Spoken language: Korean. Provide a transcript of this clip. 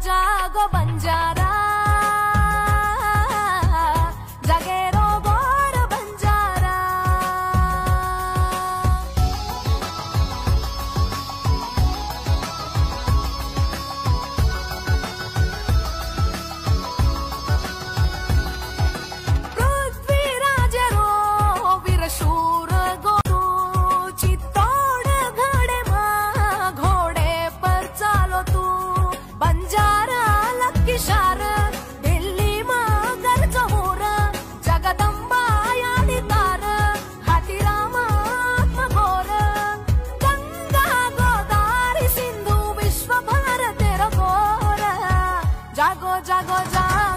자고 반자라. জাগো জাগো জাগো